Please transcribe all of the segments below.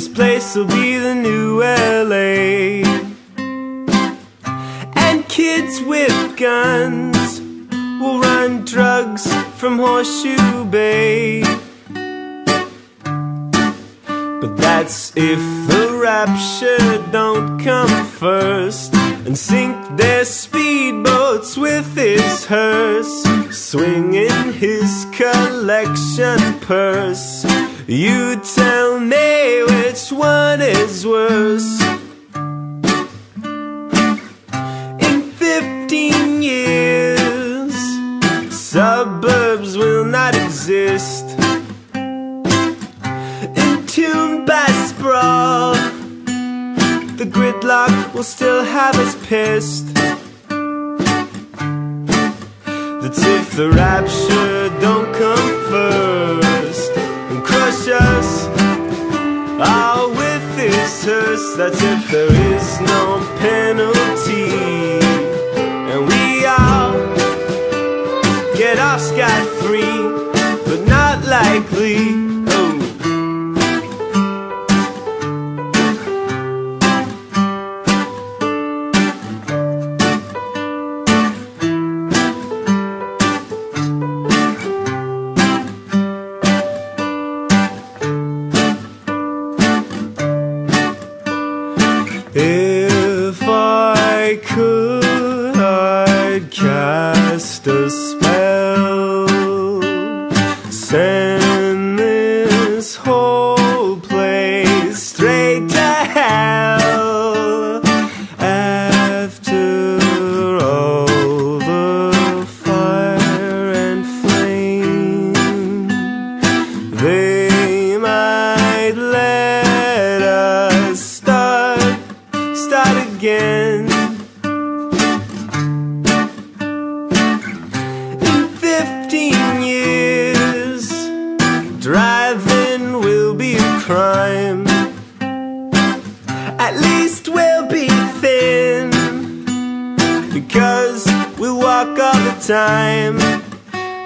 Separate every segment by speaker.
Speaker 1: This place will be the new LA. And kids with guns will run drugs from Horseshoe Bay. But that's if the rapture don't come first and sink their speedboats with his hearse, swinging his collection purse. You tell me which one is worse. In 15 years, suburbs will not exist. Entombed by sprawl, the gridlock will still have us pissed. That's if the rapture That's if there is no penalty and we all get off scot free, but not likely. Again. In 15 years, driving will be a crime. At least we'll be thin, because we walk all the time.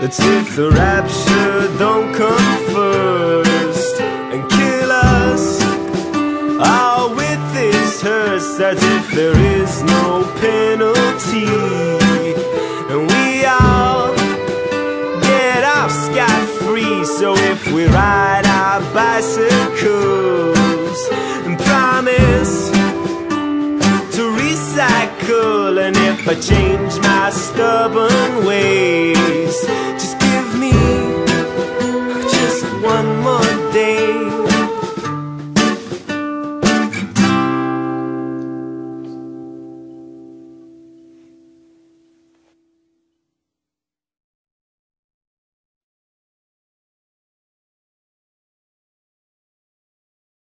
Speaker 1: That's if the rapture don't come first as if there is no penalty. And we all get off scot-free so if we ride our bicycles and promise to recycle and if I change my stubborn ways